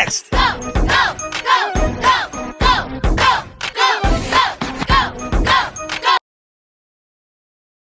next.